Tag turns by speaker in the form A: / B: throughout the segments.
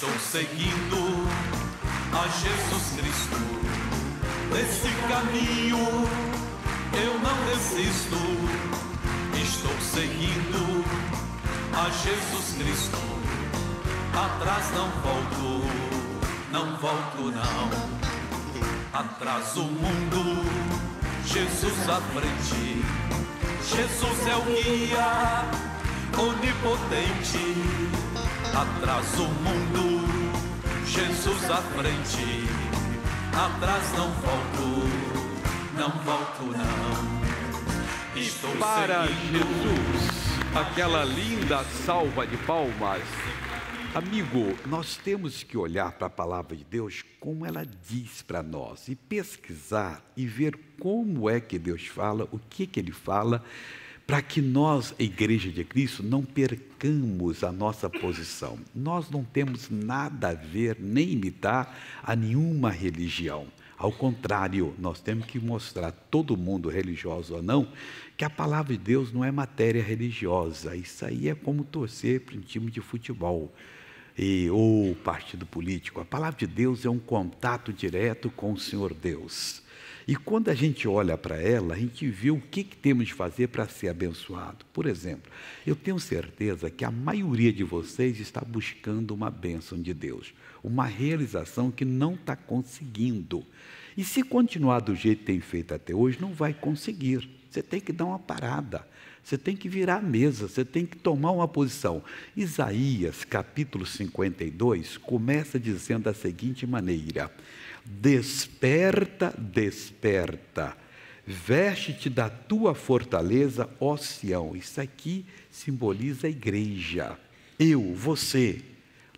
A: Estou seguindo a Jesus Cristo. Nesse caminho eu não desisto. Estou seguindo a Jesus Cristo. Atrás não volto, não volto não. Atrás o mundo, Jesus à frente. Jesus é o guia onipotente. Atrás o mundo, Jesus à frente. Atrás não volto, não volto não. Estou
B: Para Jesus, aquela linda salva de palmas. Amigo, nós temos que olhar para a palavra de Deus como ela diz para nós e pesquisar e ver como é que Deus fala, o que que ele fala, para que nós, a Igreja de Cristo, não percamos a nossa posição. Nós não temos nada a ver nem imitar a nenhuma religião. Ao contrário, nós temos que mostrar todo mundo, religioso ou não, que a palavra de Deus não é matéria religiosa. Isso aí é como torcer para um time de futebol e, ou partido político. A palavra de Deus é um contato direto com o Senhor Deus. E quando a gente olha para ela, a gente vê o que, que temos de fazer para ser abençoado. Por exemplo, eu tenho certeza que a maioria de vocês está buscando uma bênção de Deus, uma realização que não está conseguindo. E se continuar do jeito que tem feito até hoje, não vai conseguir. Você tem que dar uma parada. Você tem que virar a mesa, você tem que tomar uma posição. Isaías, capítulo 52, começa dizendo da seguinte maneira: Desperta, desperta, veste-te da tua fortaleza, ó Sião. Isso aqui simboliza a igreja. Eu, você,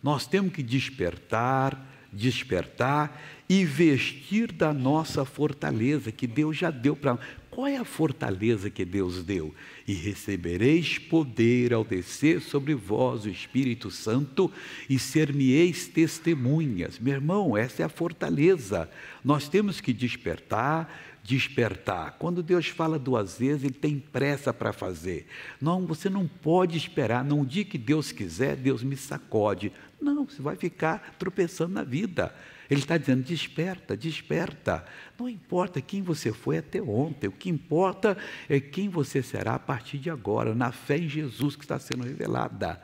B: nós temos que despertar, despertar e vestir da nossa fortaleza que Deus já deu para. Qual é a fortaleza que Deus deu? E recebereis poder ao descer sobre vós o Espírito Santo e ser-me-eis testemunhas. Meu irmão, essa é a fortaleza. Nós temos que despertar, despertar. Quando Deus fala duas vezes, Ele tem pressa para fazer. Não, você não pode esperar. Não dia que Deus quiser, Deus me sacode. Não, você vai ficar tropeçando na vida. Ele está dizendo: desperta, desperta. Não importa quem você foi até ontem, o que importa é quem você será a partir de agora, na fé em Jesus que está sendo revelada.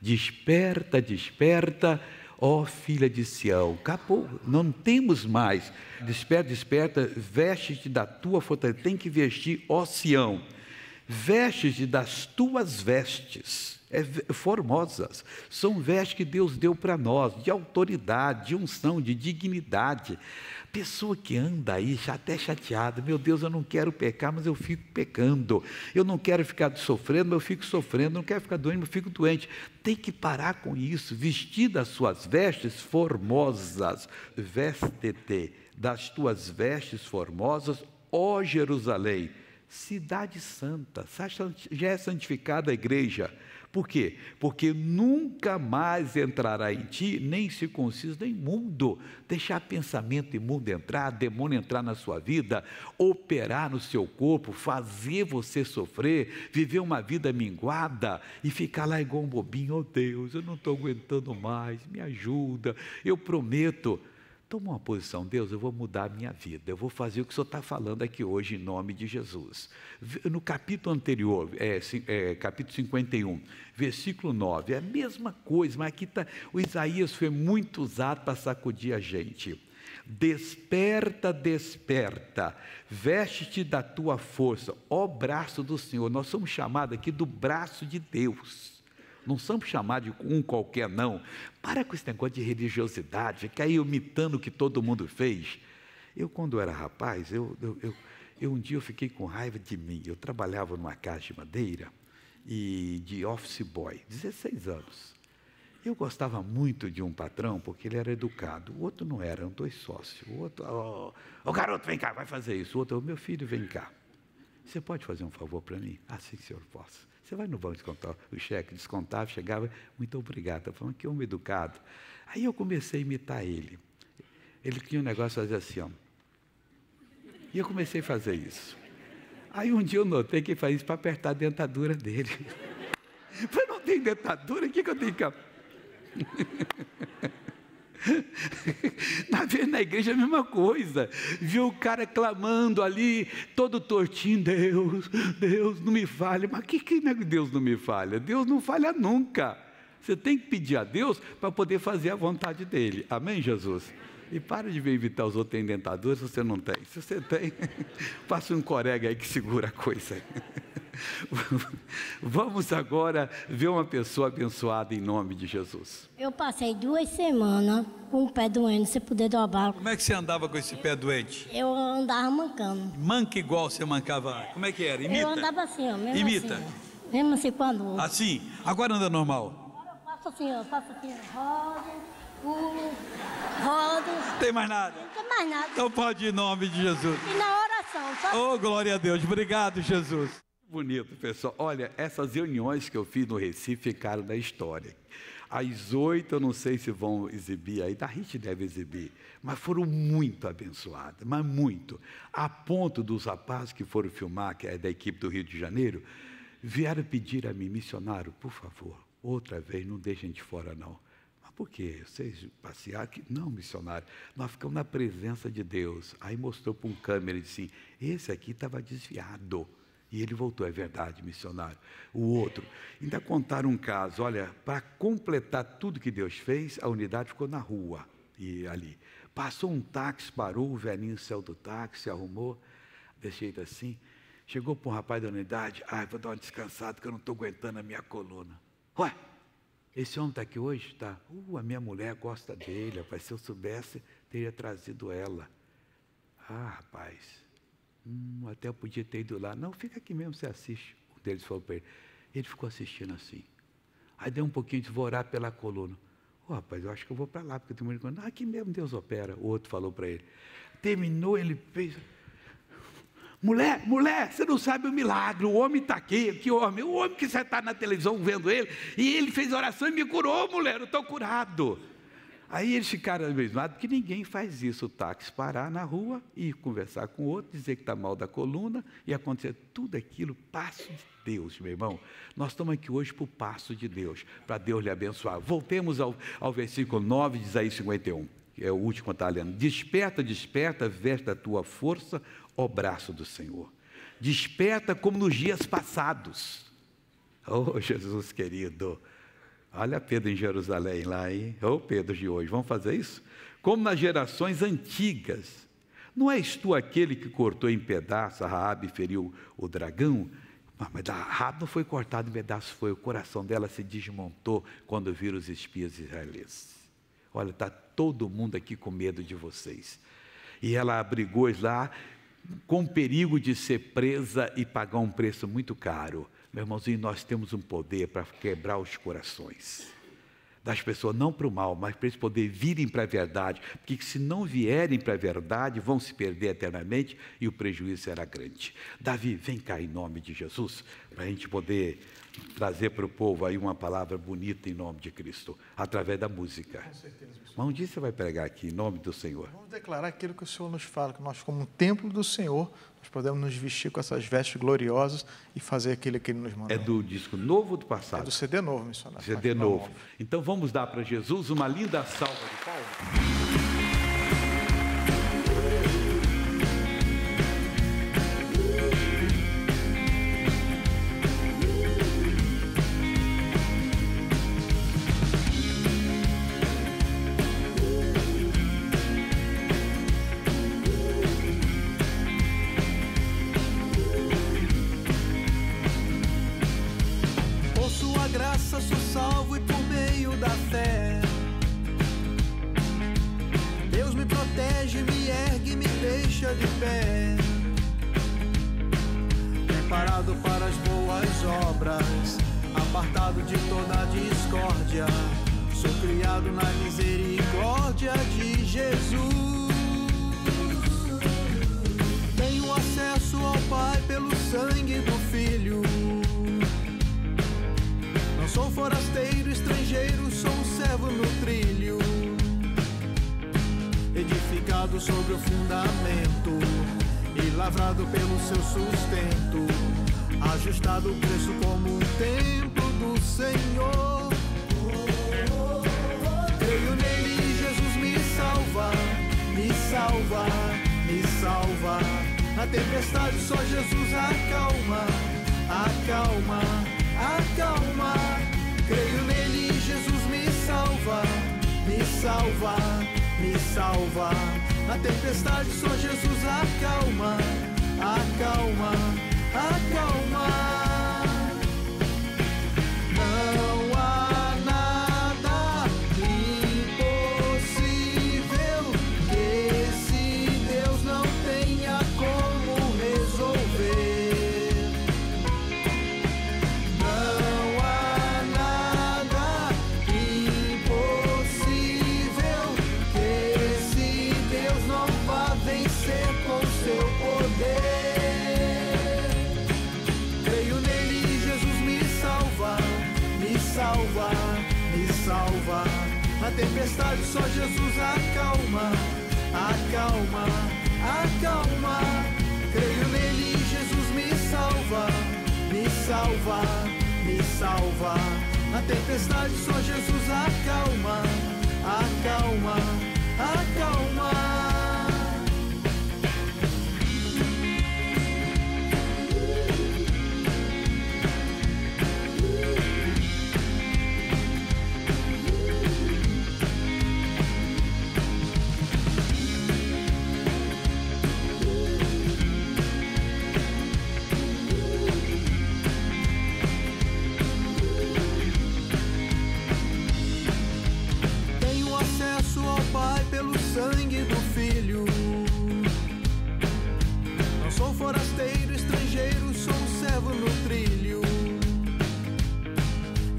B: Desperta, desperta, ó filha de Sião. Acabou, não temos mais. Desperta, desperta, veste-te da tua fortaleza. Tem que vestir, ó Sião. Veste-te das tuas vestes é, formosas. São vestes que Deus deu para nós, de autoridade, de unção, de dignidade. Pessoa que anda aí já até chateada, meu Deus, eu não quero pecar, mas eu fico pecando. Eu não quero ficar sofrendo, mas eu fico sofrendo. Eu não quero ficar doente, mas eu fico doente. Tem que parar com isso. Vestir das suas vestes formosas. Veste-te das tuas vestes formosas, ó Jerusalém, cidade santa. Já é santificada a igreja por quê? Porque nunca mais entrará em ti nem circunciso nem imundo. Deixar pensamento imundo entrar, demônio entrar na sua vida, operar no seu corpo, fazer você sofrer, viver uma vida minguada e ficar lá igual um bobinho. Oh Deus, eu não estou aguentando mais, me ajuda. Eu prometo. Toma uma posição, Deus, eu vou mudar a minha vida, eu vou fazer o que o Senhor está falando aqui hoje em nome de Jesus. No capítulo anterior, é, é, capítulo 51, versículo 9, é a mesma coisa, mas aqui está, o Isaías foi muito usado para sacudir a gente. Desperta, desperta, veste-te da tua força, ó braço do Senhor. Nós somos chamados aqui do braço de Deus. Não somos chamados de um qualquer, não. Para com esse negócio de religiosidade, ficar aí imitando o que todo mundo fez. Eu, quando era rapaz, eu, eu, eu, eu, um dia eu fiquei com raiva de mim. Eu trabalhava numa casa de madeira e de office boy, 16 anos. Eu gostava muito de um patrão porque ele era educado. O outro não era, eram dois sócios. O outro, o oh, garoto, vem cá, vai fazer isso. O outro, oh, meu filho, vem cá. Você pode fazer um favor para mim? Ah, sim, senhor, posso. Você vai no banco descontar o cheque, descontava, chegava, muito obrigado. Está falando que homem educado. Aí eu comecei a imitar ele. Ele tinha um negócio de fazer assim, ó. E eu comecei a fazer isso. Aí um dia eu notei que ele fazia isso para apertar a dentadura dele. Mas não tem dentadura, o que, que eu tenho que. Na, na igreja é a mesma coisa. Viu o cara clamando ali, todo tortinho, Deus, Deus, não me falha. Mas que, que Deus não me falha? Deus não falha nunca. Você tem que pedir a Deus para poder fazer a vontade dele. Amém, Jesus? E para de vir evitar os outros têm dentadura se você não tem. Se você tem, passa um corega aí que segura a coisa. Vamos agora ver uma pessoa abençoada em nome de Jesus.
C: Eu passei duas semanas com o pé doendo, se puder dobrar.
A: Como é que você andava com esse pé doente?
C: Eu andava mancando.
A: Manca igual você mancava. Como é que era? Imita.
C: Eu andava assim, ó. Mesmo
A: Imita.
C: Assim, ó. mesmo assim quando.
A: Assim. Agora anda normal.
C: Agora eu faço assim, ó. Faço assim, ó. Pulo, rodo.
A: Não tem mais nada.
C: Não tem mais nada.
A: Então pode ir em nome de Jesus.
C: E na oração, só
A: Oh, glória a Deus. Obrigado, Jesus.
B: Bonito, pessoal. Olha, essas reuniões que eu fiz no Recife ficaram na história. Às oito, eu não sei se vão exibir aí, da gente deve exibir, mas foram muito abençoadas, mas muito. A ponto dos rapazes que foram filmar, que é da equipe do Rio de Janeiro, vieram pedir a mim, missionário, por favor, outra vez, não deixem de fora, não. Por quê? Vocês passear aqui? Não, missionário, nós ficamos na presença de Deus. Aí mostrou para um câmera e disse assim, esse aqui estava desviado. E ele voltou, é verdade, missionário. O outro, ainda contaram um caso, olha, para completar tudo que Deus fez, a unidade ficou na rua e ali. Passou um táxi, parou, o velhinho saiu do táxi, arrumou, deixei ele assim. Chegou para um rapaz da unidade, ai, vou dar uma descansada que eu não estou aguentando a minha coluna. Ué, esse homem está aqui hoje? Está. Uh, a minha mulher gosta dele, rapaz. Se eu soubesse, teria trazido ela. Ah, rapaz, Hum, até eu podia ter ido lá. Não, fica aqui mesmo, você assiste. Um deles falou para ele. Ele ficou assistindo assim. Aí deu um pouquinho de vou orar pela coluna. Oh, rapaz, eu acho que eu vou para lá, porque tem muito ah, aqui mesmo Deus opera. O outro falou para ele. Terminou, ele fez. Mulher, mulher, você não sabe o milagre, o homem está aqui, que homem? O homem que você está na televisão vendo ele, e ele fez oração e me curou, mulher, eu estou curado. Aí eles ficaram abismados, porque ninguém faz isso, o táxi parar na rua e conversar com o outro, dizer que está mal da coluna e acontecer tudo aquilo, passo de Deus, meu irmão. Nós estamos aqui hoje para o passo de Deus, para Deus lhe abençoar. Voltemos ao, ao versículo 9 de Isaías 51, que é o último lendo. Desperta, desperta, veste a tua força, ó braço do Senhor. Desperta como nos dias passados. Oh, Jesus querido, Olha Pedro em Jerusalém lá, hein? Oh, Pedro de hoje, vamos fazer isso? Como nas gerações antigas. Não és tu aquele que cortou em pedaços a Raabe e feriu o dragão? Mas a Raabe não foi cortada em pedaços, foi o coração dela se desmontou quando viram os espias israelenses. Olha, está todo mundo aqui com medo de vocês. E ela abrigou-os lá com perigo de ser presa e pagar um preço muito caro. Meu irmãozinho, nós temos um poder para quebrar os corações das pessoas, não para o mal, mas para eles poderem virem para a verdade, porque se não vierem para a verdade, vão se perder eternamente e o prejuízo será grande. Davi, vem cá em nome de Jesus, para a gente poder trazer para o povo aí uma palavra bonita em nome de Cristo, através da música. Com certeza. Mas um dia você vai pregar aqui em nome do Senhor.
D: Vamos declarar aquilo que o Senhor nos fala, que nós, como templo do Senhor, nós podemos nos vestir com essas vestes gloriosas e fazer aquilo que Ele nos mandou.
B: É do disco novo ou do passado?
D: É do CD novo, missionário.
B: CD novo. Então vamos dar para Jesus uma linda salva de palmas.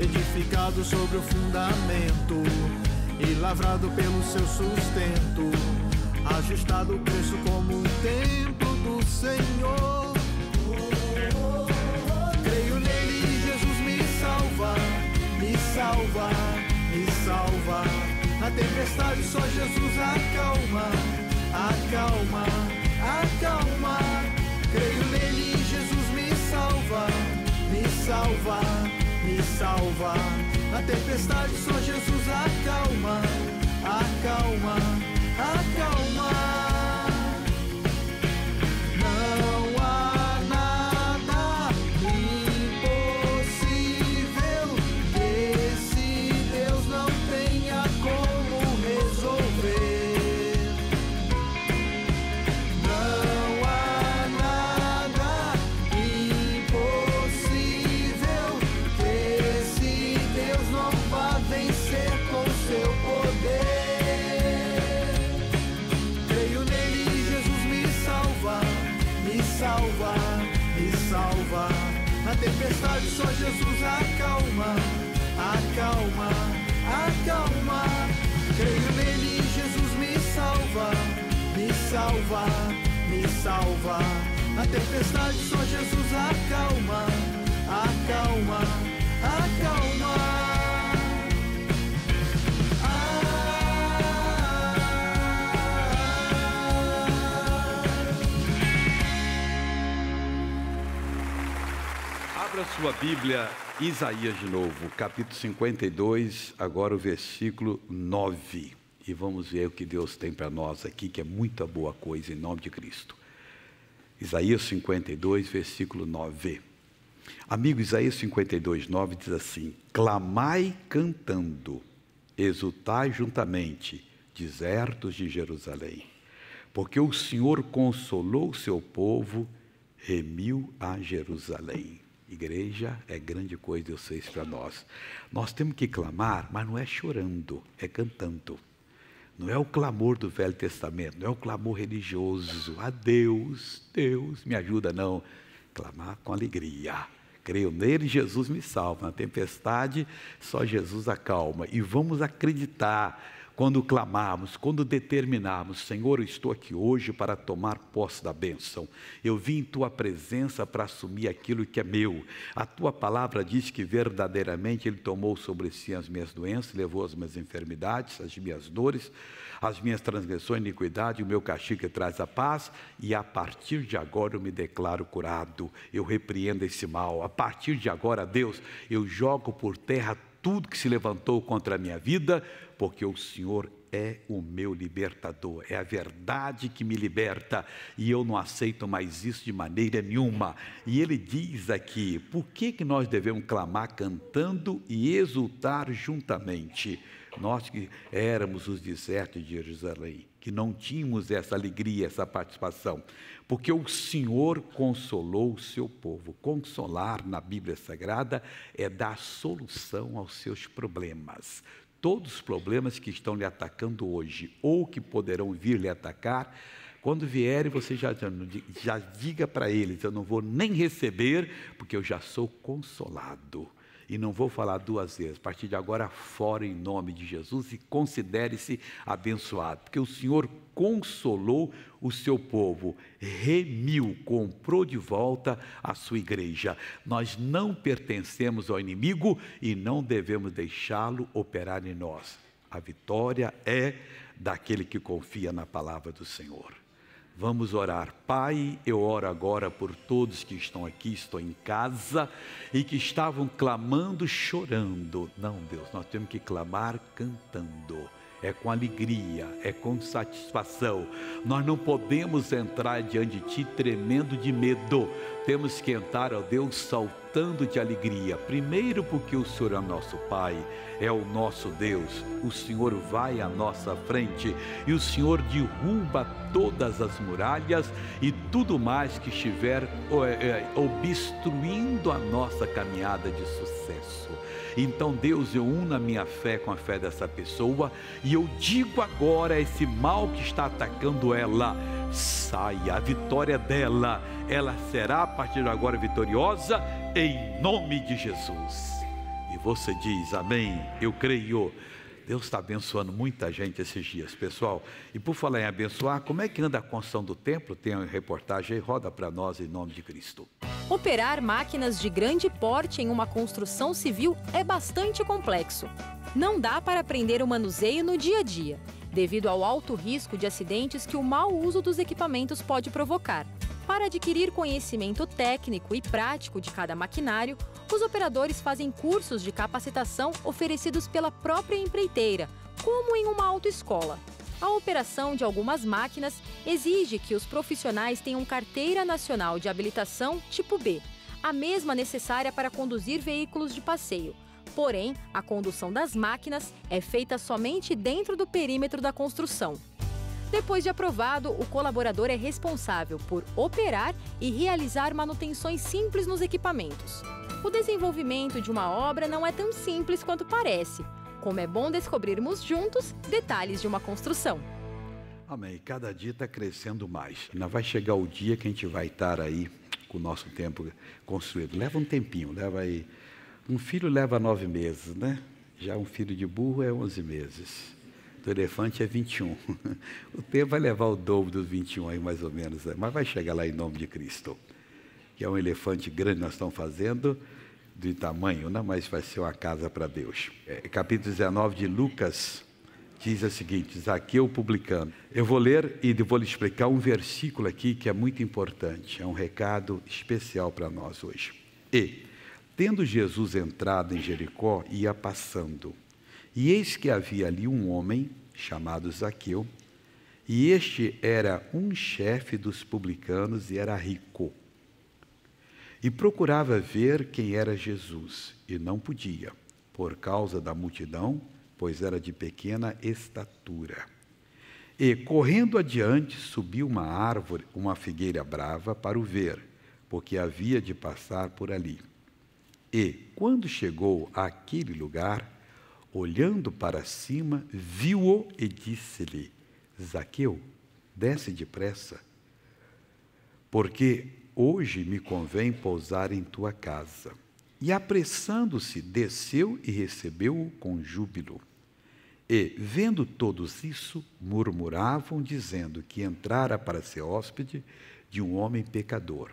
E: Edificado sobre o fundamento e lavrado pelo seu sustento. Ajustado o preço como um templo do Senhor. Creio nele, Jesus me salva, me salva, me salva. Na tempestade só Jesus acalma, acalma, acalma. Creio nele, Jesus me salva, me salva, me salva. Na tempestade só Jesus acalma, acalma, acalma. Tempestade só Jesus acalma, acalma, acalma. Creio nele, Jesus me salva, me salva, me salva. Na tempestade só Jesus acalma, acalma, acalma.
B: Sua Bíblia, Isaías de novo, capítulo 52, agora o versículo 9. E vamos ver o que Deus tem para nós aqui, que é muita boa coisa, em nome de Cristo. Isaías 52, versículo 9. Amigo, Isaías 52, 9 diz assim: Clamai cantando, exultai juntamente, desertos de Jerusalém, porque o Senhor consolou o seu povo, remiu a Jerusalém. Igreja é grande coisa, Deus fez para nós. Nós temos que clamar, mas não é chorando, é cantando. Não é o clamor do Velho Testamento, não é o clamor religioso. A Deus, Deus, me ajuda, não. Clamar com alegria. Creio nele, Jesus me salva. Na tempestade, só Jesus acalma. E vamos acreditar quando clamarmos, quando determinarmos, Senhor, eu estou aqui hoje para tomar posse da bênção. Eu vim em tua presença para assumir aquilo que é meu. A tua palavra diz que verdadeiramente Ele tomou sobre si as minhas doenças, levou as minhas enfermidades, as minhas dores, as minhas transgressões, iniquidade, o meu castigo que traz a paz, e a partir de agora eu me declaro curado. Eu repreendo esse mal. A partir de agora, Deus, eu jogo por terra tudo que se levantou contra a minha vida, porque o Senhor é o meu libertador, é a verdade que me liberta e eu não aceito mais isso de maneira nenhuma. E ele diz aqui: por que, que nós devemos clamar cantando e exultar juntamente? Nós que éramos os desertos de Jerusalém, que não tínhamos essa alegria, essa participação, porque o Senhor consolou o seu povo. Consolar na Bíblia Sagrada é dar solução aos seus problemas. Todos os problemas que estão lhe atacando hoje, ou que poderão vir lhe atacar, quando vierem, você já, já diga para eles: eu não vou nem receber, porque eu já sou consolado. E não vou falar duas vezes. A partir de agora, fora em nome de Jesus e considere-se abençoado, porque o Senhor consolou o seu povo, remiu, comprou de volta a sua igreja. Nós não pertencemos ao inimigo e não devemos deixá-lo operar em nós. A vitória é daquele que confia na palavra do Senhor. Vamos orar. Pai, eu oro agora por todos que estão aqui, estou em casa e que estavam clamando, chorando. Não, Deus, nós temos que clamar cantando. É com alegria, é com satisfação. Nós não podemos entrar diante de Ti tremendo de medo. Temos que entrar, ó Deus, saltando de alegria. Primeiro, porque o Senhor é nosso Pai é o nosso Deus. O Senhor vai à nossa frente e o Senhor derruba todas as muralhas e tudo mais que estiver é, é, obstruindo a nossa caminhada de sucesso. Então, Deus, eu uno a minha fé com a fé dessa pessoa e eu digo agora: esse mal que está atacando ela, saia, a vitória dela, ela será a partir de agora vitoriosa, em nome de Jesus você diz amém, eu creio. Deus está abençoando muita gente esses dias, pessoal. E por falar em abençoar, como é que anda a construção do templo? Tem uma reportagem aí, roda para nós em nome de Cristo.
F: Operar máquinas de grande porte em uma construção civil é bastante complexo. Não dá para aprender o manuseio no dia a dia, devido ao alto risco de acidentes que o mau uso dos equipamentos pode provocar. Para adquirir conhecimento técnico e prático de cada maquinário, os operadores fazem cursos de capacitação oferecidos pela própria empreiteira, como em uma autoescola. A operação de algumas máquinas exige que os profissionais tenham carteira nacional de habilitação tipo B, a mesma necessária para conduzir veículos de passeio. Porém, a condução das máquinas é feita somente dentro do perímetro da construção. Depois de aprovado, o colaborador é responsável por operar e realizar manutenções simples nos equipamentos. O desenvolvimento de uma obra não é tão simples quanto parece, como é bom descobrirmos juntos detalhes de uma construção.
B: Amém. Cada dia está crescendo mais. Ainda vai chegar o dia que a gente vai estar aí com o nosso tempo construído. Leva um tempinho, leva aí. Um filho leva nove meses, né? Já um filho de burro é onze meses do elefante é 21. O tempo vai levar o dobro dos 21 aí, mais ou menos, né? mas vai chegar lá em nome de Cristo. Que é um elefante grande nós estamos fazendo, de tamanho, né? mas vai ser uma casa para Deus. É, capítulo 19 de Lucas diz o seguinte: Zaqueu publicando. Eu vou ler e vou lhe explicar um versículo aqui que é muito importante, é um recado especial para nós hoje. E, tendo Jesus entrado em Jericó, ia passando. E eis que havia ali um homem chamado Zaqueu, e este era um chefe dos publicanos e era rico. E procurava ver quem era Jesus, e não podia, por causa da multidão, pois era de pequena estatura. E, correndo adiante, subiu uma árvore, uma figueira brava, para o ver, porque havia de passar por ali. E, quando chegou àquele lugar, olhando para cima, viu-o e disse-lhe: Zaqueu, desce depressa, porque hoje me convém pousar em tua casa. E apressando-se, desceu e recebeu-o com júbilo. E, vendo todos isso, murmuravam, dizendo que entrara para ser hóspede de um homem pecador.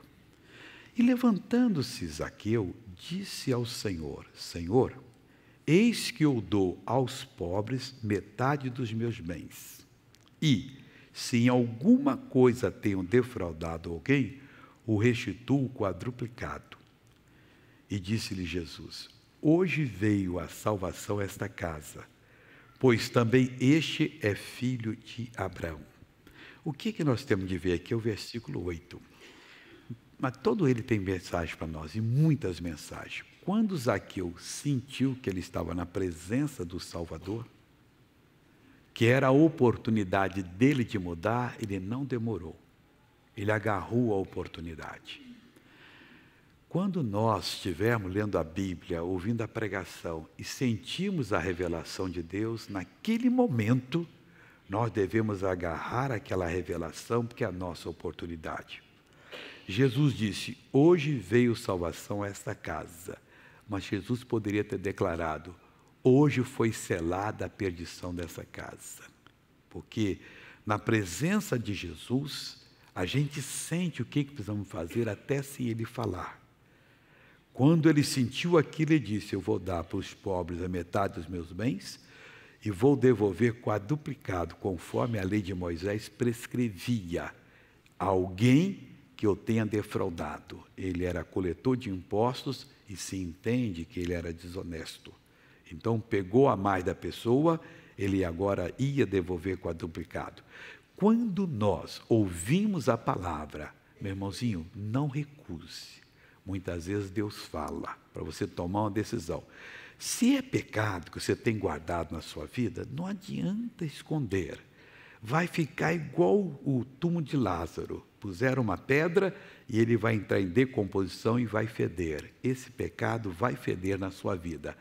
B: E levantando-se Zaqueu, disse ao Senhor: Senhor, Eis que eu dou aos pobres metade dos meus bens. E, se em alguma coisa tenho defraudado alguém, o restituo quadruplicado. E disse-lhe Jesus: Hoje veio a salvação a esta casa, pois também este é filho de Abraão. O que, que nós temos de ver aqui é o versículo 8. Mas todo ele tem mensagem para nós, e muitas mensagens. Quando Zaqueu sentiu que ele estava na presença do Salvador, que era a oportunidade dele de mudar, ele não demorou. Ele agarrou a oportunidade. Quando nós estivermos lendo a Bíblia, ouvindo a pregação e sentimos a revelação de Deus, naquele momento, nós devemos agarrar aquela revelação, porque é a nossa oportunidade. Jesus disse: Hoje veio salvação a esta casa. Mas Jesus poderia ter declarado: Hoje foi selada a perdição dessa casa. Porque na presença de Jesus, a gente sente o que precisamos fazer até se ele falar. Quando ele sentiu aquilo, ele disse: Eu vou dar para os pobres a metade dos meus bens e vou devolver quadruplicado, conforme a lei de Moisés prescrevia. Alguém que eu tenha defraudado. Ele era coletor de impostos e se entende que ele era desonesto. Então pegou a mais da pessoa, ele agora ia devolver quadruplicado. Quando nós ouvimos a palavra, meu irmãozinho, não recuse. Muitas vezes Deus fala para você tomar uma decisão. Se é pecado que você tem guardado na sua vida, não adianta esconder. Vai ficar igual o túmulo de Lázaro. Puseram uma pedra e ele vai entrar em decomposição e vai feder. Esse pecado vai feder na sua vida.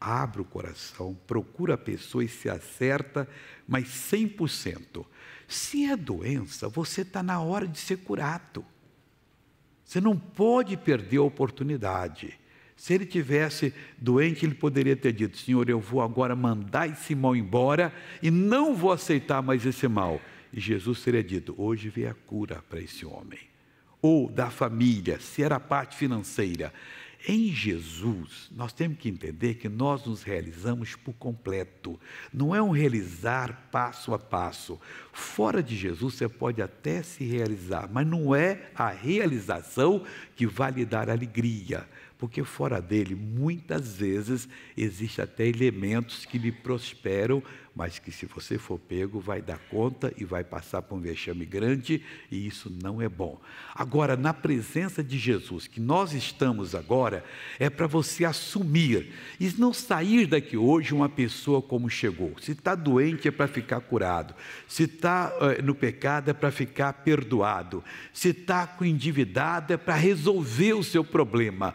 B: Abra o coração, procura a pessoa e se acerta, mas 100%. Se é doença, você está na hora de ser curado. Você não pode perder a oportunidade. Se ele tivesse doente, ele poderia ter dito: Senhor, eu vou agora mandar esse mal embora e não vou aceitar mais esse mal. E Jesus teria dito: Hoje vem a cura para esse homem. Ou da família, se era a parte financeira. Em Jesus, nós temos que entender que nós nos realizamos por completo. Não é um realizar passo a passo. Fora de Jesus, você pode até se realizar, mas não é a realização que vai lhe dar alegria porque fora dele, muitas vezes, existem até elementos que lhe prosperam, mas que se você for pego, vai dar conta e vai passar por um vexame grande, e isso não é bom. Agora, na presença de Jesus, que nós estamos agora, é para você assumir e não sair daqui hoje uma pessoa como chegou. Se está doente, é para ficar curado. Se está uh, no pecado, é para ficar perdoado. Se está com endividado, é para resolver o seu problema.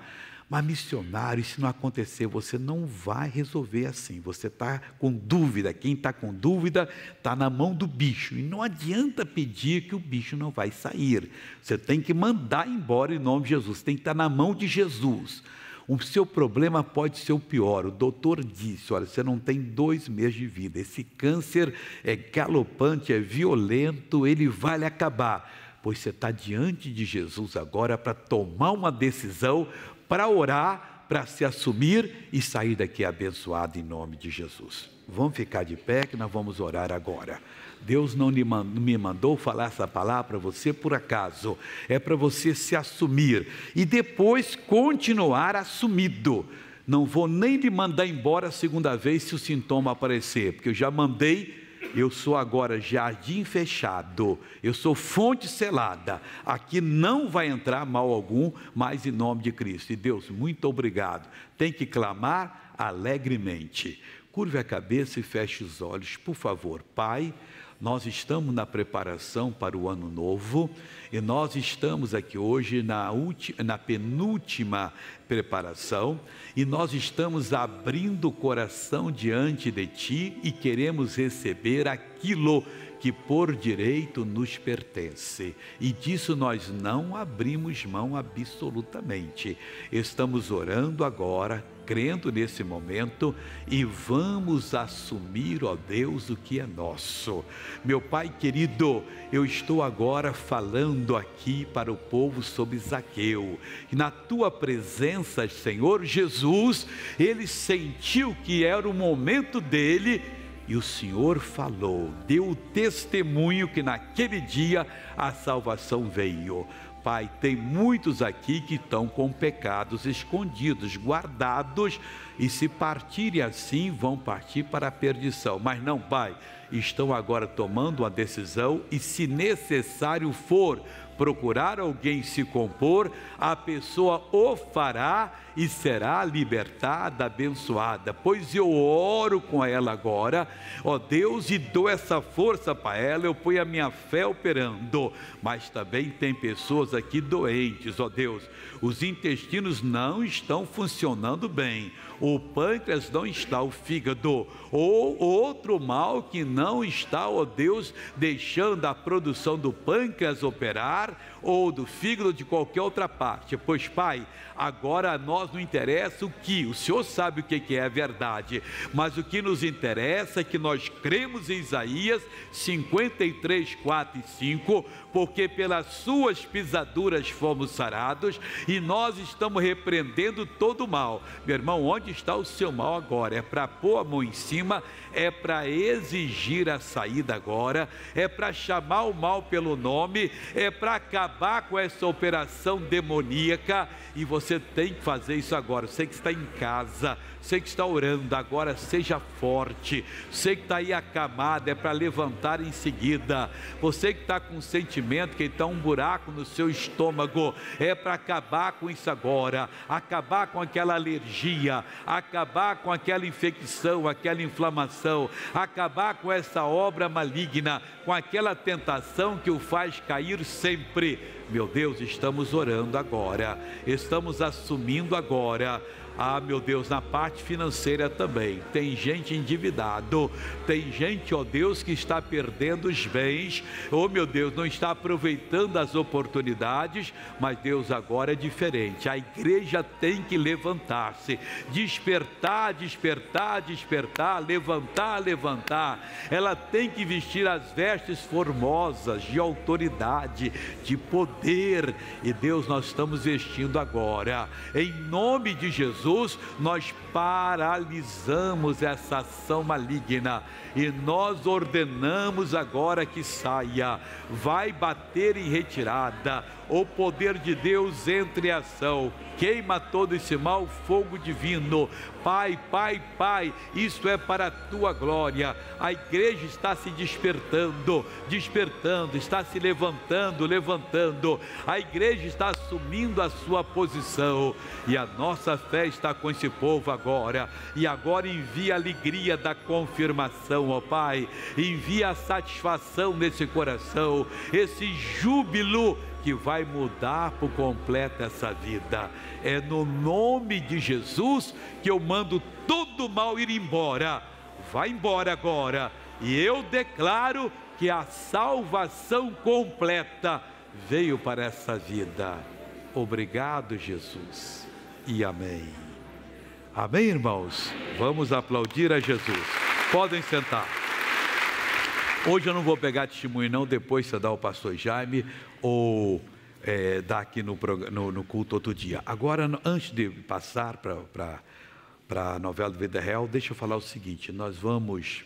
B: Mas missionário, se não acontecer, você não vai resolver assim. Você está com dúvida. Quem está com dúvida está na mão do bicho. E não adianta pedir que o bicho não vai sair. Você tem que mandar embora em nome de Jesus. Tem que estar na mão de Jesus. O seu problema pode ser o pior. O doutor disse: olha, você não tem dois meses de vida. Esse câncer é galopante, é violento, ele vai lhe acabar. Pois você está diante de Jesus agora para tomar uma decisão para orar, para se assumir e sair daqui abençoado em nome de Jesus. Vamos ficar de pé que nós vamos orar agora. Deus não me mandou falar essa palavra para você por acaso, é para você se assumir e depois continuar assumido. Não vou nem lhe mandar embora a segunda vez se o sintoma aparecer, porque eu já mandei eu sou agora jardim fechado, eu sou fonte selada. Aqui não vai entrar mal algum, mas em nome de Cristo. E Deus, muito obrigado. Tem que clamar alegremente. Curve a cabeça e feche os olhos, por favor. Pai, nós estamos na preparação para o ano novo e nós estamos aqui hoje na, última, na penúltima preparação e nós estamos abrindo o coração diante de Ti e queremos receber aquilo que por direito nos pertence. E disso nós não abrimos mão absolutamente. Estamos orando agora crendo nesse momento e vamos assumir, ó Deus, o que é nosso. Meu Pai querido, eu estou agora falando aqui para o povo sobre Zaqueu. E na tua presença, Senhor Jesus, ele sentiu que era o momento dele e o Senhor falou, deu o testemunho que naquele dia a salvação veio. Pai, tem muitos aqui que estão com pecados escondidos, guardados, e se partirem assim, vão partir para a perdição. Mas não, Pai, estão agora tomando uma decisão e, se necessário for, procurar alguém se compor, a pessoa o fará e será libertada, abençoada. Pois eu oro com ela agora, ó Deus, e dou essa força para ela, eu ponho a minha fé operando. Mas também tem pessoas aqui doentes, ó Deus, os intestinos não estão funcionando bem, o pâncreas não está, o fígado, ou outro mal que não está, ó Deus, deixando a produção do pâncreas operar, ou do fígado de qualquer outra parte. Pois, Pai, agora a nós não interessa o que, o Senhor sabe o que é a verdade, mas o que nos interessa é que nós cremos em Isaías 53, 4 e 5, porque pelas suas pisaduras fomos sarados e nós estamos repreendendo todo o mal. Meu irmão, onde está o seu mal agora? É para pôr a mão em cima, é para exigir a saída agora, é para chamar o mal pelo nome, é para acabar com essa operação demoníaca e você tem que fazer isso agora. Você que está em casa, você que está orando, agora seja forte. Você que está aí acamado, é para levantar em seguida. Você que está com sentimento que está um buraco no seu estômago, é para acabar com isso agora. Acabar com aquela alergia, acabar com aquela infecção, aquela inflamação, acabar com essa obra maligna, com aquela tentação que o faz cair sempre. Meu Deus, estamos orando agora, estamos assumindo agora ah, meu Deus, na parte financeira também. Tem gente endividado, tem gente, ó Deus, que está perdendo os bens. Oh, meu Deus, não está aproveitando as oportunidades, mas Deus agora é diferente. A igreja tem que levantar-se, despertar, despertar, despertar, levantar, levantar. Ela tem que vestir as vestes formosas de autoridade, de poder. E Deus, nós estamos vestindo agora. Em nome de Jesus Jesus, nós paralisamos essa ação maligna e nós ordenamos agora que saia, vai bater em retirada, o poder de Deus entre ação, queima todo esse mal, fogo divino. Pai, Pai, Pai, isto é para a tua glória. A igreja está se despertando, despertando, está se levantando, levantando. A igreja está assumindo a sua posição e a nossa fé está com esse povo agora. E agora envia a alegria da confirmação, ó Pai. Envia a satisfação nesse coração, esse júbilo que vai mudar por completo essa vida. É no nome de Jesus que eu mando todo mal ir embora. Vai embora agora. E eu declaro que a salvação completa veio para essa vida. Obrigado, Jesus. E amém. Amém, irmãos? Vamos aplaudir a Jesus. Podem sentar. Hoje eu não vou pegar testemunho, não. Depois você dá ao pastor Jaime ou é, dá aqui no, no, no, culto outro dia. Agora, antes de passar para a novela do Vida Real, deixa eu falar o seguinte: nós vamos,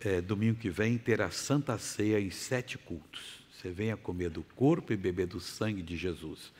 B: é, domingo que vem, ter a Santa Ceia em sete cultos. Você venha comer do corpo e beber do sangue de Jesus.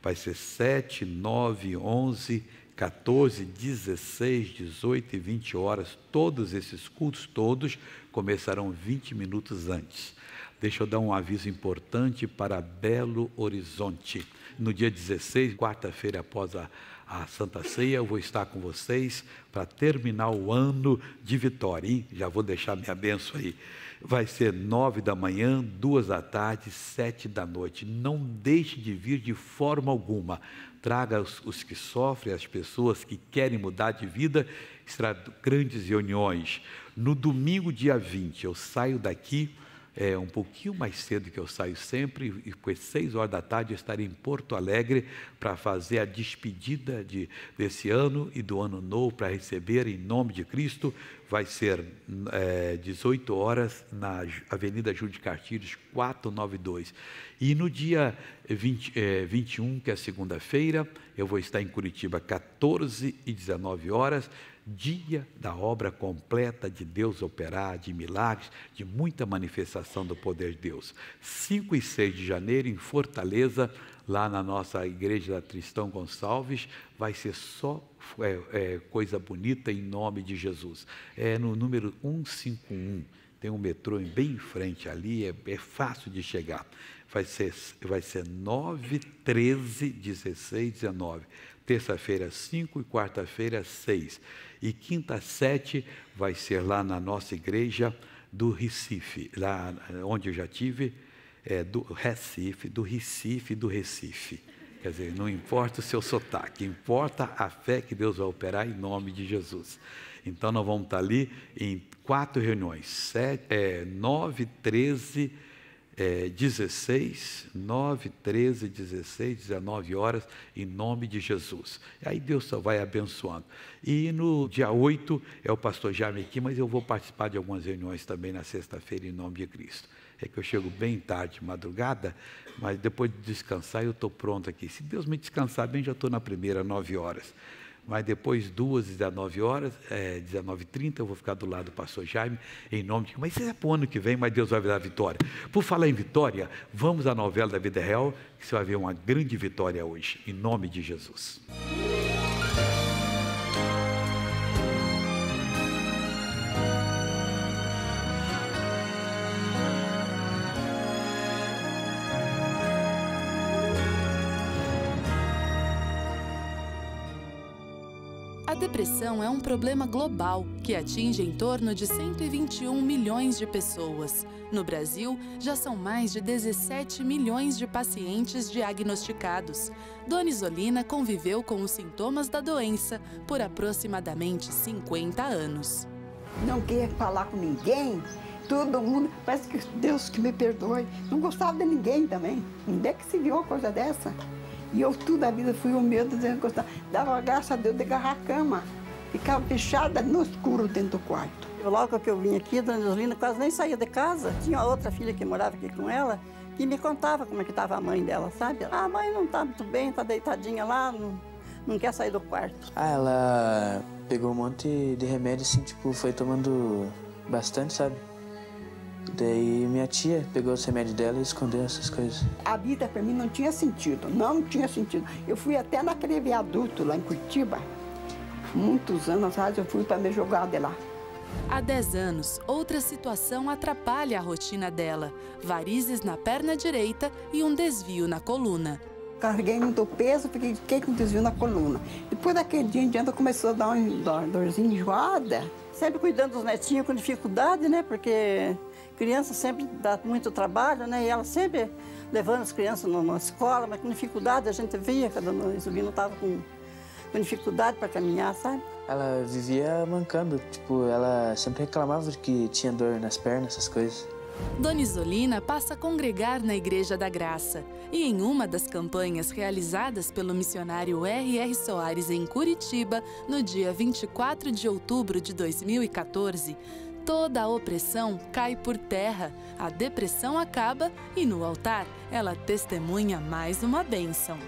B: Vai ser sete, nove, onze 14, 16, 18 e 20 horas, todos esses cultos todos começarão 20 minutos antes. Deixa eu dar um aviso importante para Belo Horizonte. No dia 16, quarta-feira após a, a Santa Ceia, eu vou estar com vocês para terminar o ano de vitória. Hein? Já vou deixar minha benção aí. Vai ser nove da manhã, duas da tarde, sete da noite. Não deixe de vir de forma alguma traga os, os, que sofrem, as pessoas que querem mudar de vida, será grandes reuniões. No domingo, dia 20, eu saio daqui é, um pouquinho mais cedo que eu saio sempre, e com seis horas da tarde eu estarei em Porto Alegre para fazer a despedida de, desse ano e do ano novo, para receber em nome de Cristo. Vai ser é, 18 horas na Avenida Júlio de Castilhos, 492. E no dia 20, é, 21, que é segunda-feira, eu vou estar em Curitiba, 14 e 19 horas. dia da obra completa de Deus operar, de milagres, de muita manifestação do poder de Deus. 5 e 6 de janeiro, em Fortaleza, lá na nossa igreja da Tristão Gonçalves, vai ser só é, é, coisa bonita em nome de Jesus. É no número 151. Tem um metrô bem em frente ali, é, é fácil de chegar. Vai ser, vai ser 9, 13, 16, 19. Terça-feira, 5 e quarta-feira, 6. E quinta, 7, vai ser lá na nossa igreja do Recife, lá onde eu já tive, é, do Recife, do Recife, do Recife. Quer dizer, não importa o seu sotaque, importa a fé que Deus vai operar em nome de Jesus. Então, nós vamos estar ali em quatro reuniões: sete, é, 9, 13, é, 16, 9, 13, 16, 19 horas, em nome de Jesus. Aí Deus só vai abençoando. E no dia 8 é o pastor Jaime aqui, mas eu vou participar de algumas reuniões também na sexta-feira, em nome de Cristo. É que eu chego bem tarde, madrugada, mas depois de descansar eu estou pronto aqui. Se Deus me descansar bem, já estou na primeira, 9 horas mas depois, duas, 19 horas, é, 19h30, eu vou ficar do lado do pastor Jaime, em nome de. Mas isso é para o ano que vem, mas Deus vai dar vitória. Por falar em vitória, vamos à novela da vida real, que você vai ver uma grande vitória hoje, em nome de Jesus.
G: Depressão é um problema global que atinge em torno de 121 milhões de pessoas. No Brasil, já são mais de 17 milhões de pacientes diagnosticados. Dona Isolina conviveu com os sintomas da doença por aproximadamente 50 anos.
H: Não queria falar com ninguém, todo mundo, parece que Deus que me perdoe. Não gostava de ninguém também. Onde é que se viu uma coisa dessa? E eu toda a vida fui humilde, dizendo que eu dava graças a Deus de agarrar a cama. Ficava fechada no escuro dentro do quarto.
I: Logo que eu vim aqui, Dona Joselina quase nem saía de casa. Tinha outra filha que morava aqui com ela, que me contava como é que estava a mãe dela, sabe? Ah, a mãe não está muito bem, está deitadinha lá, não, não quer sair do quarto.
J: Ah, ela pegou um monte de remédio, assim, tipo, foi tomando bastante, sabe? Daí minha tia pegou os remédios dela e escondeu essas coisas.
H: A vida para mim não tinha sentido, não tinha sentido. Eu fui até naquele viaduto lá em Curitiba, muitos anos atrás eu fui para me jogar de lá.
G: Há 10 anos, outra situação atrapalha a rotina dela: varizes na perna direita e um desvio na coluna.
H: Carreguei muito peso, fiquei, fiquei com desvio na coluna. Depois daquele dia em diante, começou a dar uma dorzinha enjoada.
I: Sempre cuidando dos netinhos com dificuldade, né? Porque criança sempre dá muito trabalho, né? E ela sempre levando as crianças na escola, mas com dificuldade a gente via que a dona Isolina estava com, com dificuldade para caminhar, sabe?
J: Ela vivia mancando, tipo, ela sempre reclamava de que tinha dor nas pernas, essas coisas.
G: Dona Isolina passa a congregar na Igreja da Graça e em uma das campanhas realizadas pelo missionário R.R. Soares em Curitiba, no dia 24 de outubro de 2014, toda a opressão cai por terra, a depressão acaba e no altar ela testemunha mais uma bênção.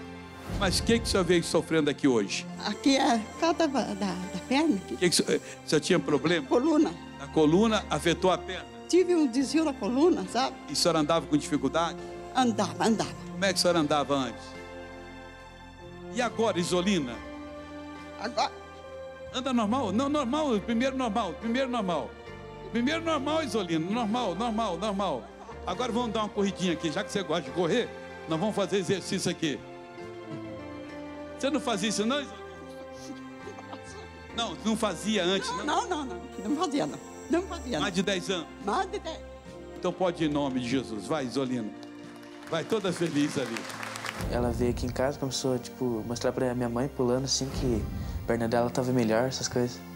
A: Mas o que, que o senhor veio sofrendo aqui hoje?
H: Aqui é cada da, da perna.
A: O que, que o senhor, o senhor tinha problema?
H: Coluna.
A: A coluna afetou a perna?
H: Tive um desvio na coluna, sabe?
A: E a senhora andava com dificuldade?
H: Andava, andava.
A: Como é que a senhora andava antes? E agora, Isolina?
H: Agora.
A: Anda normal? Não, normal, primeiro normal, primeiro normal. Primeiro normal, Isolina, normal, normal, normal. Agora vamos dar uma corridinha aqui, já que você gosta de correr, nós vamos fazer exercício aqui. Você não fazia isso não, Isolina? Não, não fazia antes, não?
H: Não, não, não, não fazia não. Não fazia não.
A: Mais de 10 anos?
H: Mais de 10.
A: Então pode ir em nome de Jesus. Vai, Isolina. Vai toda feliz ali.
J: Ela veio aqui em casa, começou a, tipo, mostrar pra minha mãe pulando assim que a perna dela tava melhor, essas coisas.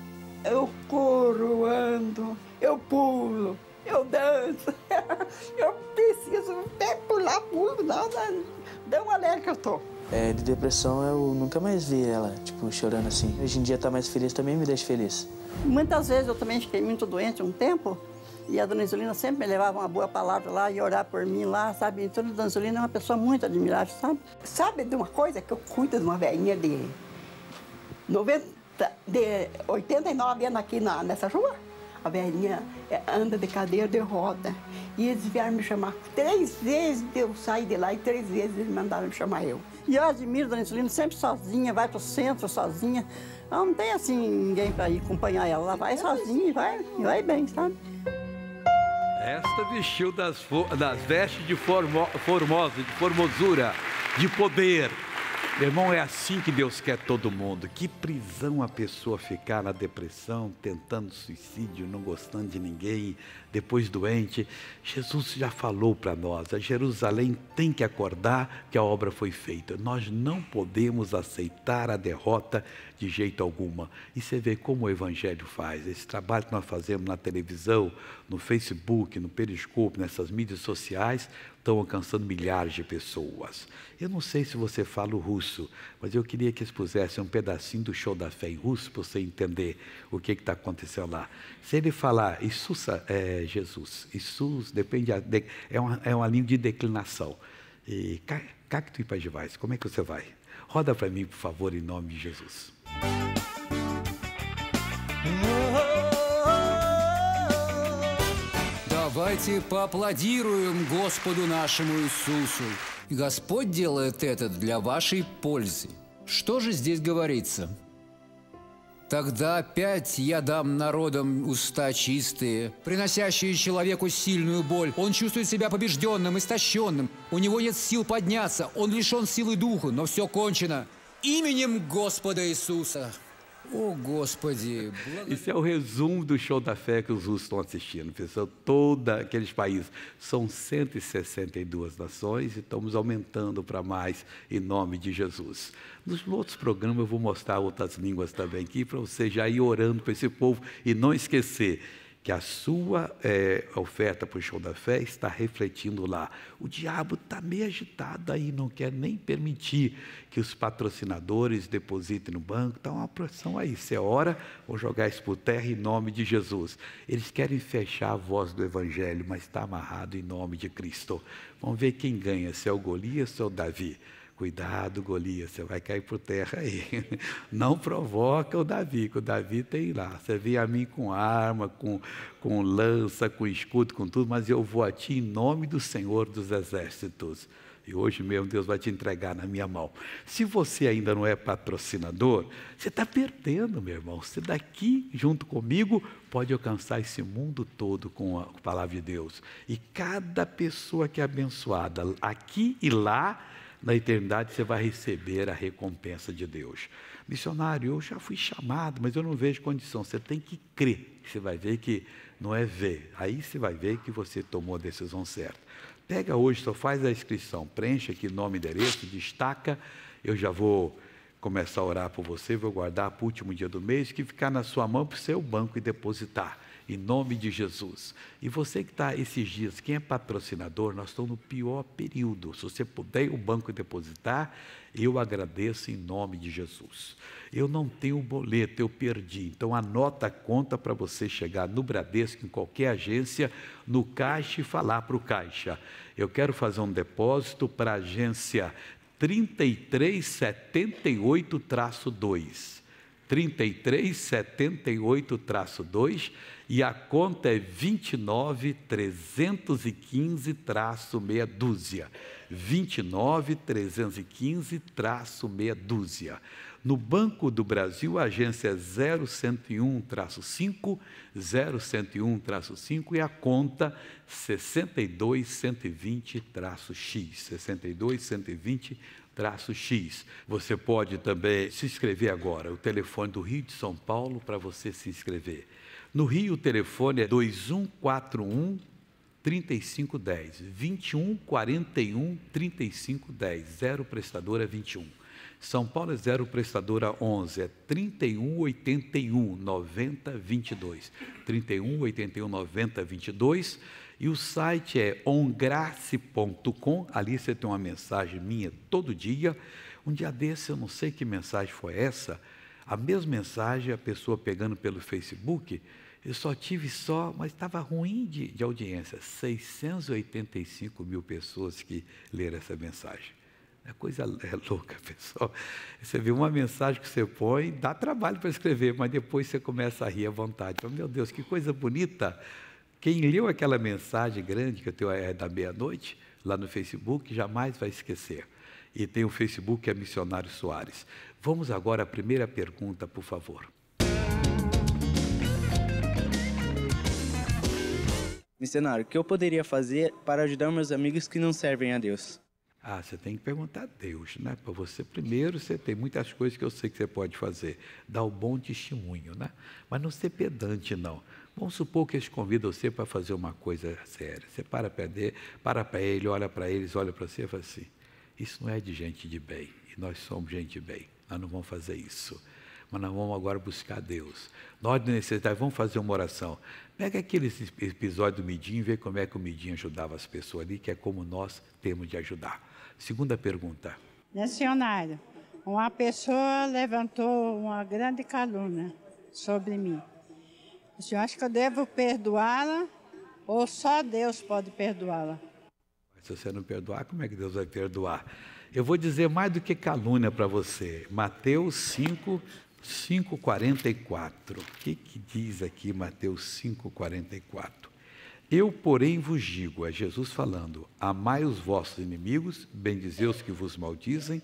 H: Eu corro, ando, eu pulo, eu danço. eu preciso até pular, pulo, dá, dá, dá uma alegre que eu tô.
J: É, de depressão eu nunca mais vi ela, tipo, chorando assim. Hoje em dia tá mais feliz também me deixa feliz.
I: Muitas vezes eu também fiquei muito doente um tempo e a dona Isolina sempre me levava uma boa palavra lá e orar por mim lá, sabe? Então a dona Isolina é uma pessoa muito admirável, sabe?
H: Sabe de uma coisa que eu cuido de uma velhinha de 90 tá de 89 anos aqui na, nessa rua. A velhinha é, anda de cadeira de roda. E eles vieram me chamar. Três vezes eu saí de lá e três vezes eles mandaram me chamar eu.
I: E eu admiro a Dona Insulina sempre sozinha, vai para o centro sozinha. Ela não tem assim ninguém para ir acompanhar ela. Ela vai sozinha e vai, e vai bem, sabe?
B: Esta vestiu das, das vestes de formo, formosa, de formosura, de poder. Meu irmão, é assim que Deus quer todo mundo. Que prisão a pessoa ficar na depressão, tentando suicídio, não gostando de ninguém, depois doente. Jesus já falou para nós: a Jerusalém tem que acordar que a obra foi feita. Nós não podemos aceitar a derrota de jeito alguma. E você vê como o Evangelho faz. Esse trabalho que nós fazemos na televisão, no Facebook, no Periscope, nessas mídias sociais, estão alcançando milhares de pessoas. Eu não sei se você fala o russo, mas eu queria que expusesse um pedacinho do show da fé em russo para você entender o que está acontecendo lá. Se ele falar Isusa, é Jesus, Isus, depende, de, é, uma, é uma língua de declinação. E Cacto e Pagivais, como é que você vai? Roda para mim, por favor, em nome de Jesus.
K: Давайте поаплодируем Господу нашему Иисусу. Господь делает это для вашей пользы. Что же здесь говорится? Тогда опять я дам народам уста чистые, приносящие человеку сильную боль. Он чувствует себя побежденным, истощенным. У него нет сил подняться, он лишен силы духа, но все кончено. Именем Господа Иисуса. O gosto de.
B: Isso é o resumo do show da fé que os russos estão assistindo, pessoal. Todos aqueles países. São 162 nações e estamos aumentando para mais, em nome de Jesus. Nos outros programas eu vou mostrar outras línguas também aqui, para você já ir orando para esse povo e não esquecer que a sua é, oferta para o show da fé está refletindo lá. O diabo está meio agitado aí, não quer nem permitir que os patrocinadores depositem no banco. Está uma pressão aí. Você ora, vou jogar isso por terra em nome de Jesus. Eles querem fechar a voz do Evangelho, mas está amarrado em nome de Cristo. Vamos ver quem ganha, se é o Golias ou o Davi. Cuidado, Golias, você vai cair por terra aí. Não provoca o Davi, que o Davi tem lá. Você vem a mim com arma, com, com lança, com escudo, com tudo, mas eu vou a ti em nome do Senhor dos Exércitos. E hoje mesmo Deus vai te entregar na minha mão. Se você ainda não é patrocinador, você está perdendo, meu irmão. Você daqui, junto comigo, pode alcançar esse mundo todo com a palavra de Deus. E cada pessoa que é abençoada, aqui e lá, na eternidade você vai receber a recompensa de Deus. Missionário, eu já fui chamado, mas eu não vejo condição. Você tem que crer. Você vai ver que não é ver. Aí você vai ver que você tomou a decisão certa. Pega hoje, só faz a inscrição, preenche aqui nome endereço, destaca. Eu já vou começar a orar por você, vou guardar para o último dia do mês, que ficar na sua mão para o seu banco e depositar em nome de Jesus. E você que está esses dias, quem é patrocinador, nós estamos no pior período. Se você puder o banco depositar, eu agradeço em nome de Jesus. Eu não tenho boleto, eu perdi. Então anota a conta para você chegar no Bradesco, em qualquer agência, no caixa e falar para o caixa. Eu quero fazer um depósito para a agência 3378-2. 3378-2 e a conta é 29 315 meia dúzia. 29 315 meia dúzia. No Banco do Brasil, a agência é 0101-5, 0101-5 e a conta 62120-X, 62120-X. Você pode também se inscrever agora. O telefone do Rio de São Paulo para você se inscrever. No Rio, o telefone é 2141 3510, 2141 3510, zero prestadora 21. São Paulo é zero prestadora 11, é 3181 9022. 3181 9022 e o site é ongrace.com. Ali você tem uma mensagem minha todo dia. Um dia desse, eu não sei que mensagem foi essa, a mesma mensagem, a pessoa pegando pelo Facebook, eu só tive só, mas estava ruim de, de, audiência, 685 mil pessoas que leram essa mensagem. É coisa é louca, pessoal. Você vê uma mensagem que você põe, dá trabalho para escrever, mas depois você começa a rir à vontade. Fala, Meu Deus, que coisa bonita. Quem leu aquela mensagem grande que eu tenho é da meia-noite, lá no Facebook, jamais vai esquecer. E tem o Facebook, é Missionário Soares. Vamos agora à primeira pergunta, por favor.
L: Missionário, o que eu poderia fazer para ajudar meus amigos que não servem a Deus?
B: Ah, você tem que perguntar a Deus, né? Para você primeiro, você tem muitas coisas que eu sei que você pode fazer. Dar o bom testemunho, né? Mas não ser pedante, não. Vamos supor que eles convidam você para fazer uma coisa séria. Você para para ele, para para ele, olha para eles, olha para você e fala assim: Isso não é de gente de bem. E nós somos gente de bem. Nós não vamos fazer isso. Mas nós vamos agora buscar Deus. Nós de necessidade, vamos fazer uma oração. Pega aquele episódio do Midinho e vê como é que o Midinho ajudava as pessoas ali, que é como nós temos de ajudar. Segunda pergunta.
M: Missionário, uma pessoa levantou uma grande calúnia sobre mim. O senhor acha que eu devo perdoá-la ou só Deus pode perdoá-la?
B: Se você não perdoar, como é que Deus vai perdoar? Eu vou dizer mais do que calúnia para você. Mateus 5, 5,44. O que, que diz aqui Mateus 5,44? Eu, porém, vos digo, é Jesus falando: amai os vossos inimigos, bendizei os que vos maldizem,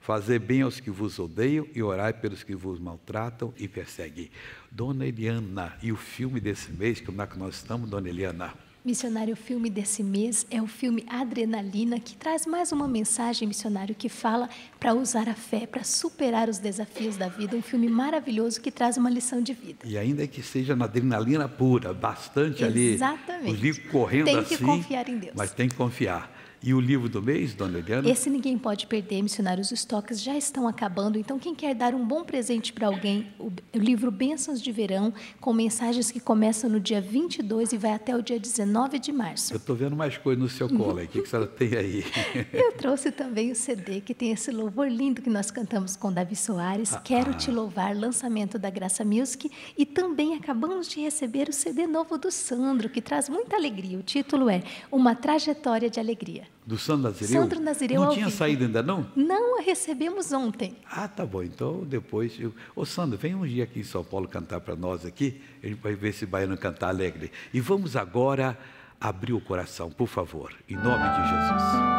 B: fazei bem aos que vos odeiam e orai pelos que vos maltratam e perseguem. Dona Eliana, e o filme desse mês, como é que nós estamos, Dona Eliana?
N: Missionário, o filme desse mês é o filme Adrenalina, que traz mais uma mensagem, missionário, que fala para usar a fé, para superar os desafios da vida. Um filme maravilhoso que traz uma lição de vida.
B: E ainda que seja na adrenalina pura, bastante ali.
N: Exatamente.
B: Os livros correndo assim.
N: Tem que confiar em Deus.
B: Mas tem que confiar. E o livro do mês, dona Eliana?
N: Esse ninguém pode perder, missionários. Os estoques já estão acabando, então quem quer dar um bom presente para alguém, o, livro Bênçãos de Verão, com mensagens que começam no dia 22 e vai até o dia 19 de março.
B: Eu estou vendo mais coisas no seu colo aí. O que, que a senhora tem aí?
N: Eu trouxe também o CD que tem esse louvor lindo que nós cantamos com Davi Soares, ah, Quero ah. Te Louvar, lançamento da Graça Music, e também acabamos de receber o CD novo do Sandro, que traz muita alegria. O título é Uma Trajetória de Alegria.
B: Do Sandro Nazireu?
N: Sandro Nazireu
B: Não tinha vivo. saído ainda não?
N: Não, recebemos ontem.
B: Ah, tá bom. Então depois. Eu... Ô Sandro, vem um dia aqui em São Paulo cantar para nós aqui. A gente vai ver esse baiano cantar alegre. E vamos agora abrir o coração, por favor, em nome de Jesus.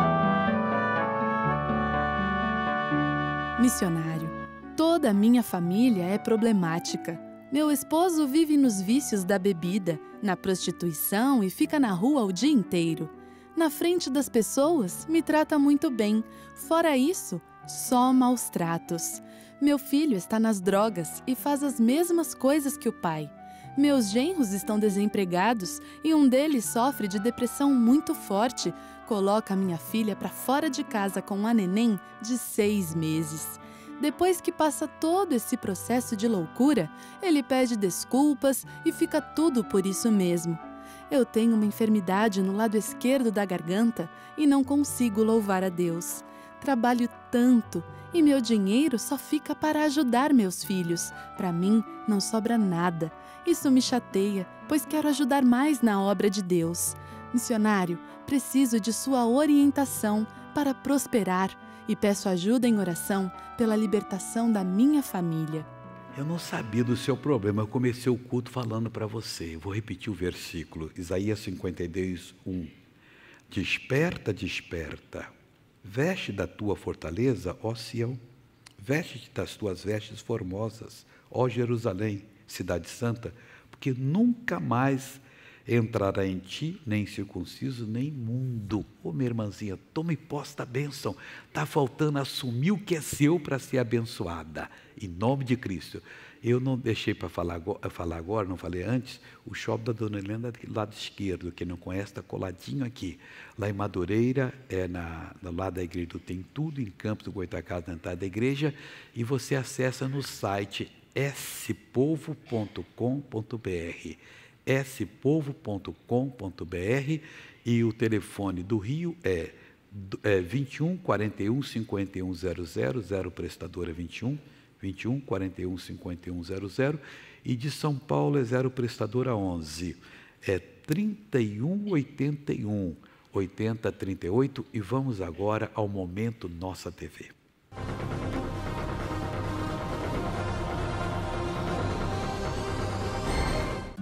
G: Missionário, toda a minha família é problemática. Meu esposo vive nos vícios da bebida, na prostituição e fica na rua o dia inteiro. Na frente das pessoas, me trata muito bem. Fora isso, só maus tratos. Meu filho está nas drogas e faz as mesmas coisas que o pai. Meus genros estão desempregados e um deles sofre de depressão muito forte. Coloca minha filha para fora de casa com a neném de seis meses. Depois que passa todo esse processo de loucura, ele pede desculpas e fica tudo por isso mesmo. Eu tenho uma enfermidade no lado esquerdo da garganta e não consigo louvar a Deus. Trabalho tanto e meu dinheiro só fica para ajudar meus filhos. Para mim, não sobra nada. Isso me chateia, pois quero ajudar mais na obra de Deus. Missionário, preciso de sua orientação para prosperar e peço ajuda em oração pela libertação da minha família.
B: Eu não sabia do seu problema. Eu comecei o culto falando para você. Eu vou repetir o versículo, Isaías 52, 1. Desperta, desperta. Veste da tua fortaleza, ó Sião. Veste-te das tuas vestes formosas, ó Jerusalém, cidade santa, porque nunca mais entrará em ti nem circunciso, nem mundo. Ô oh, minha irmãzinha, tome posse da bênção. Está faltando assumir o que é seu para ser abençoada. Em nome de Cristo. Eu não deixei para falar agora, falar agora, não falei antes, o shopping da Dona Helena do lado esquerdo, quem não conhece está coladinho aqui. Lá em Madureira, é na, do lado da igreja Tem Tudo, em Campos do Goitacás, na entrada da igreja, e você acessa no site spovo.com.br spovo.com.br e o telefone do Rio é, é 21 41 51 00, 0 prestadora 21 21 41 51 00 e de São Paulo é 0 prestadora 11 é 31 81 8038 e vamos agora ao momento Nossa TV.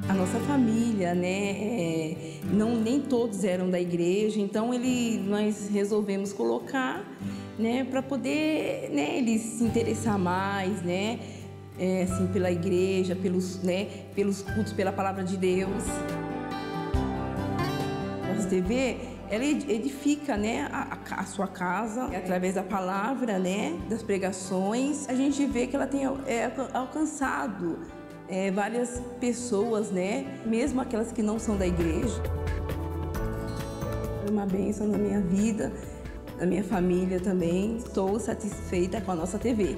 O: A nossa família, né? É, não nem todos eram da igreja, então ele nós resolvemos colocar, né, para poder, né, eles se interessar mais, né? É, assim, pela igreja, pelos, né, pelos cultos, pela palavra de Deus. Nossa TV, ela edifica, né, a, a, sua casa através da palavra, né, das pregações. A gente vê que ela tem é, alcançado é, várias pessoas, né? Mesmo aquelas que não são da igreja. Foi uma bênção na minha vida, na minha família também. Estou satisfeita com a nossa TV.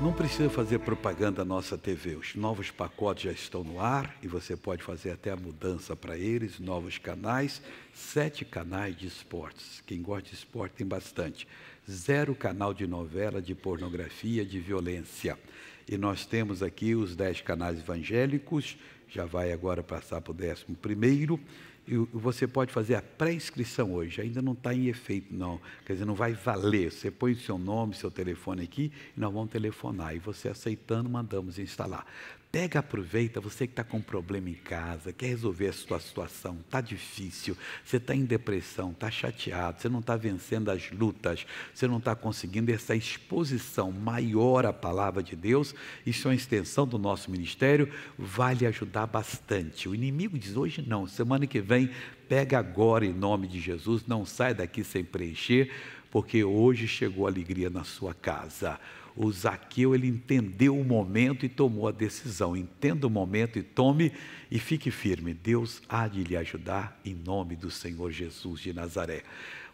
B: Não precisa fazer propaganda da nossa TV. Os novos pacotes já estão no ar e você pode fazer até a mudança para eles, novos canais, sete canais de esportes. Quem gosta de esporte tem bastante. Zero canal de novela, de pornografia, de violência. E nós temos aqui os dez canais evangélicos, já vai agora passar para o décimo primeiro. E você pode fazer a pré-inscrição hoje, ainda não está em efeito, não. Quer dizer, não vai valer. Você põe o seu nome, seu telefone aqui, e nós vamos telefonar. E você aceitando, mandamos instalar. Pega, aproveita, você que está com um problema em casa, quer resolver a sua situação, está difícil, você está em depressão, está chateado, você não está vencendo as lutas, você não está conseguindo essa exposição maior à palavra de Deus, isso é uma extensão do nosso ministério, vai lhe ajudar bastante. O inimigo diz hoje não, semana que vem, pega agora em nome de Jesus, não sai daqui sem preencher, porque hoje chegou alegria na sua casa o Zaqueu ele entendeu o momento e tomou a decisão. Entenda o momento e tome e fique firme. Deus há de lhe ajudar em nome do Senhor Jesus de Nazaré.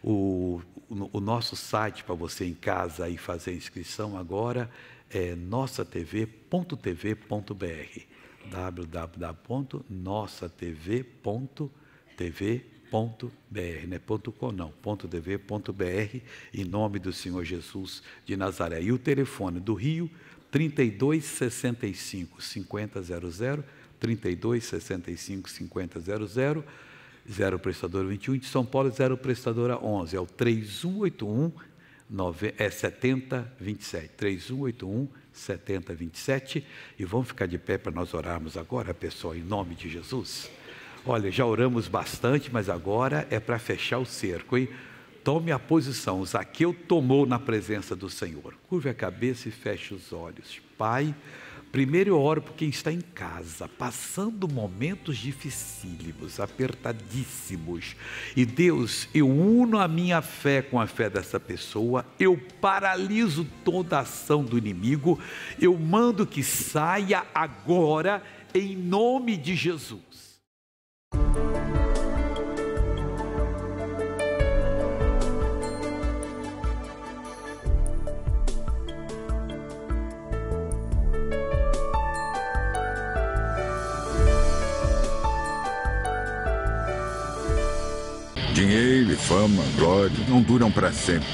B: O, o, nosso site para você em casa e fazer inscrição agora é nossatv.tv.br www.nossatv.tv.br .br, né? ponto .com não, ponto .dv, ponto .br, em nome do Senhor Jesus de Nazaré. E o telefone do Rio, 3265 5000, 3265 5000, 0 prestadora 21, de São Paulo, 0 prestadora 11, é o 3181 9, é 7027, 3181 7027, e vamos ficar de pé para nós orarmos agora, pessoal, em nome de Jesus. Olha, já oramos bastante, mas agora é para fechar o cerco, hein? Tome a posição. Zaqueu tomou na presença do Senhor. Curve a cabeça e feche os olhos. Pai, primeiro eu oro por quem está em casa, passando momentos dificílimos, apertadíssimos. E Deus, eu uno a minha fé com a fé dessa pessoa, eu paraliso toda a ação do inimigo, eu mando que saia agora, em nome de Jesus.
P: Dinheiro, fama, glória não duram para sempre